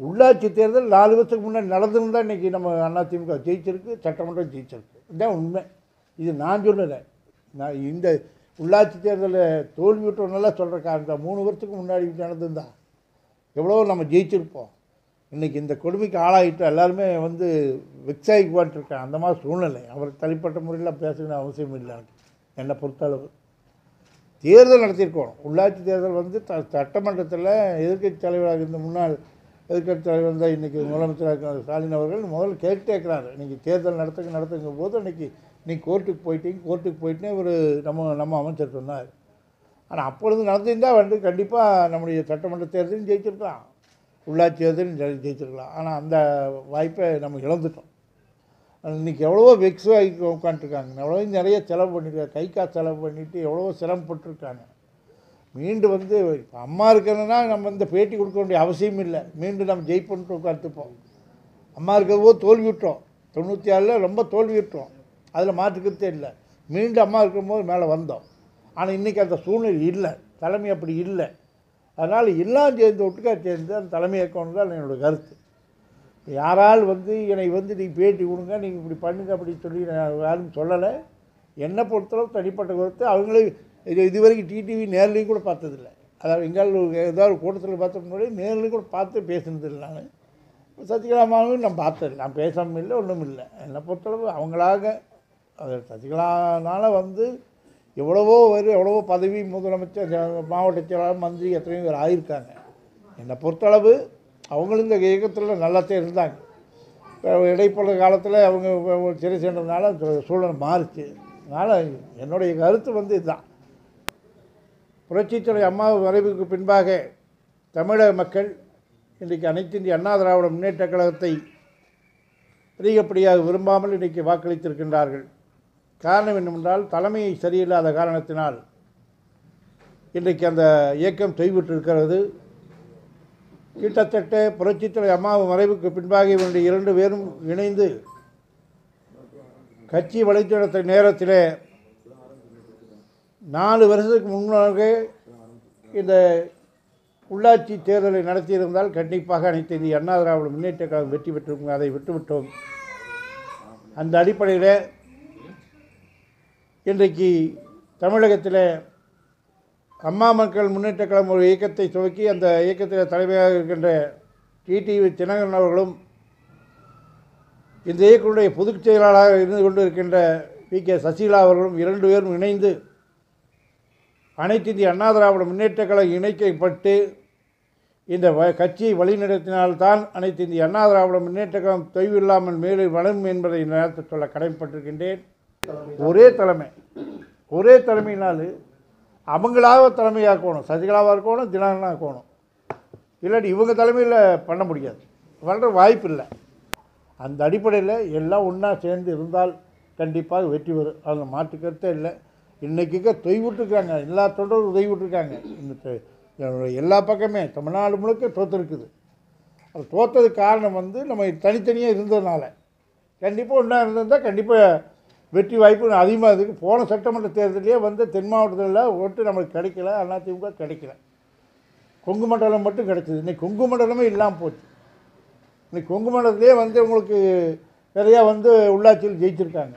உள்ளாட்சி தேர்தல் நாலு வருஷத்துக்கு முன்னாடி நடந்திருந்தா இன்றைக்கி நம்ம அதிமுக ஜெயிச்சிருக்கு சட்டமன்றம் ஜெயிச்சிருக்கு. இதுதான் உண்மை. இது நான் சொல்லலை நான் இந்த உள்ளாட்சி தேர்தலில் தோல்வியுற்றவனெல்லாம் சொல்கிறக்கா இந்த மூணு வருஷத்துக்கு முன்னாடி நடந்திருந்தா எவ்வளோ நம்ம ஜெயிச்சிருப்போம். இன்றைக்கி இந்த கொடுமைக்கு ஆளாகிட்டு எல்லாருமே வந்து வெக்ஸாகி இருக்காங்க அந்த மாதிரி சூழ்நிலை. அவர் தனிப்பட்ட முறையில் பேசணும்னு அவசியம் இல்லை எனக்கு. என்னை பொறுத்தளவு. தேர்தல் நடத்தியிருக்கோம். உள்ளாட்சி தேர்தல் வந்து த சட்டமன்றத்தில் எதிர்க்கட்சி தலைவராக இருந்த முன்னாள் எதிர்கட்சி தலைவர் தான் இன்றைக்கி முதலமைச்சராக இருக்கிற ஸ்டாலின் அவர்கள் முதல்ல கேட்டுட்டே இருக்கிறாரு. இன்றைக்கி தேர்தல் நடத்துங்க நடத்துங்க போது அன்றைக்கி நீ கோர்ட்டுக்கு போயிட்டீங்க கோர்ட்டுக்கு போயிட்டுனே ஒரு நம்ம நம்ம அமைச்சர் சொன்னார். ஆனால் அப்பொழுது நடந்திருந்தால் வந்து கண்டிப்பாக நம்முடைய சட்டமன்ற தேர்தலும் ஜெயிச்சிருக்கலாம். உள்ளாட்சி தேர்தலும் ஜெயிச்சிருக்கலாம். ஆனால் அந்த வாய்ப்பை நம்ம இழந்துட்டோம். இன்றைக்கி எவ்வளவோ வெக்ஸ் ஆகி உட்காந்துருக்காங்க எவ்வளோ நிறைய செலவு பண்ணியிருக்காங்க கை காசு செலவு பண்ணிவிட்டு எவ்வளவோ சிரமப்பட்டிருக்காங்க. மீண்டு வந்து அம்மா இருக்கிறதுனா நம்ம இந்த பேட்டி கொடுக்க வேண்டிய அவசியம் இல்லை. மீண்டும் நம்ம ஜெயிப்போன்ட்டு உட்காந்துப்போம் அம்மா இருக்கிறதோ தோல்வி விட்டோம் தொண்ணூற்றி ஆறில் ரொம்ப தோல்வி விட்டோம் அதில் மாற்றுக்கிறதே இல்லை. மீண்டும் அம்மா இருக்கும்போது மேலே வந்தோம். ஆனால் இன்றைக்கி அந்த சூழ்நிலை இல்லை. தலைமை அப்படி இல்லை. அதனால் எல்லாம் சேர்ந்து ஒட்டுக்கா சேர்ந்து அந்த தலைமை இயக்கணும் தான் என்னோடய கருத்து. யாரால் வந்து என்னை வந்து நீங்கள் பேட்டி கொடுங்க நீங்கள் இப்படி பண்ணுங்க அப்படின்னு சொல்லி நான் யாரும் சொல்லலை. என்னை பொறுத்தளவு தனிப்பட்ட கருத்து. அவங்களே இது இது வரைக்கும் டிடிவி நேர்லேயும் கூட பார்த்ததில்ல. அதாவது எங்கால் ஏதாவது ஒரு கூட்டத்தில் பார்த்த முன்னாடி நேர்லேயும் கூட பார்த்து பேசினதில்லை நான். சசிகலாமாவும் நான் பார்த்தது நான் பேசாமல் இல்லை ஒன்றும் இல்லை. என்னை பொறுத்தளவு அவங்களாக அது சசிகலானால் வந்து எவ்வளவோ ஒரு எவ்வளவோ பதவி முதலமைச்சர் மாவட்ட செயலாளர் மந்திரி எத்தனையோ பேர் ஆயிருக்காங்க. என்னை பொறுத்தளவு அவங்களும் இந்த இயக்கத்தில் நல்லாத்தே இருந்தாங்க இடைப்பட்ட காலத்தில் அவங்க சிறை சென்றதுனால சூழ்நிலை மாறுச்சு. அதனால் என்னுடைய கருத்து வந்து இதுதான். புரட்சித்துறை அம்மா வரைவுக்கு பின்பாக தமிழக மக்கள் இன்றைக்கு அனைத்து இந்திய அண்ணா திராவிட முன்னேற்ற கழகத்தை அதிகப்படியாக விரும்பாமல் இன்றைக்கு வாக்களித்திருக்கின்றார்கள். காரணம் என்னவென்றால் தலைமையை சரியில்லாத காரணத்தினால் இன்றைக்கு அந்த இயக்கம் தொய்விட்டிருக்கிறது. கிட்டத்தட்ட புரட்சித்துறை அம்மாவின் மறைவுக்கு பின்பாக இவருடைய இரண்டு பேரும் இணைந்து கட்சி வழித்தடத்த நேரத்தில் நாலு வருஷத்துக்கு முன்னாக இந்த உள்ளாட்சி தேர்தலை நடத்தியிருந்தால் கண்டிப்பாக அனைத்து இந்திய அண்ணா திராவிட முன்னேற்ற கழகம் வெற்றி பெற்றிருக்கும் அதை விட்டுவிட்டோம். அந்த அடிப்படையில் இன்றைக்கு தமிழகத்தில் அம்மா மக்கள் முன்னேற்ற கழகம் ஒரு இயக்கத்தை துவக்கி அந்த இயக்கத்தில் தலைமையாக இருக்கின்ற டிடிவி தினகரன் அவர்களும் இந்த இயக்கத்துடைய பொதுச் செயலாளராக இருந்து கொண்டு இருக்கின்ற பி. கே. சசிகலா அவர்களும் இரண்டு பேரும் இணைந்து அனைத்து இந்திய அண்ணா திராவிட முன்னேற்ற கழகம் இணைக்கப்பட்டு இந்த வ- கட்சியை வழிநடத்தினால்தான் அனைத்து இந்திய அண்ணா திராவிட முன்னேற்ற கழகம் தொய்வில்லாமல் மேலும் வளரும் என்பதை இந்த நேரத்தில் சொல்ல கடமைப்பட்டிருக்கின்றேன். ஒரே தலைமை ஒரே தலைமையினால் அவங்களாக தலைமையாக்கணும் சசிகலாவாக இருக்கணும் தினகரனாக இருக்கணும். இல்லாட்டி இவங்க தலைமையில் பண்ண முடியாது. வளர வாய்ப்பு இல்லை. அந்த அடிப்படையில் எல்லாம் ஒன்றா சேர்ந்து இருந்தால் கண்டிப்பாக வெற்றி வரும் அதில் மாற்றுக்கருத்தே இல்லை. இன்றைக்கிக்க தொய்விட்டுருக்காங்க. எல்லா தொடரும் தொய்விட்டுருக்காங்க. இந்த எல்லா பக்கமே தமிழ்நாடு முழுக்க தோற்றுருக்குது அது தோற்றதுக்கு காரணம் வந்து நம்ம தனித்தனியாக இருந்ததுனால. கண்டிப்பாக ஒன்றா இருந்திருந்தால் கண்டிப்பாக வெற்றி வாய்ப்பு அதிகமாக இருக்குது போன சட்டமன்ற தேர்தலையே வந்து தென் மாவட்டத்தில் ஓட்டு நம்மளுக்கு கிடைக்கல. அதிமுக கிடைக்கல. கொங்கு மண்டலம் மட்டும் கிடைச்சிது. இன்றைக்கி கொங்கு மண்டலமே இல்லாமல் போச்சு. இன்றைக்கி கொங்கு மண்டலத்திலே வந்து உங்களுக்கு நிறையா வந்து உள்ளாட்சியில் ஜெயிச்சிருக்காங்க.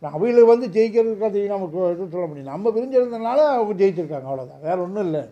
அவங்களுக்கு வந்து ஜெயிக்கிறதுக்காக நமக்கு எதுவும் சொல்ல முடியும். நம்ம பிரிஞ்சிருந்தனால அவங்க ஜெயிச்சிருக்காங்க அவ்வளோதான் வேறு ஒன்றும் இல்லை.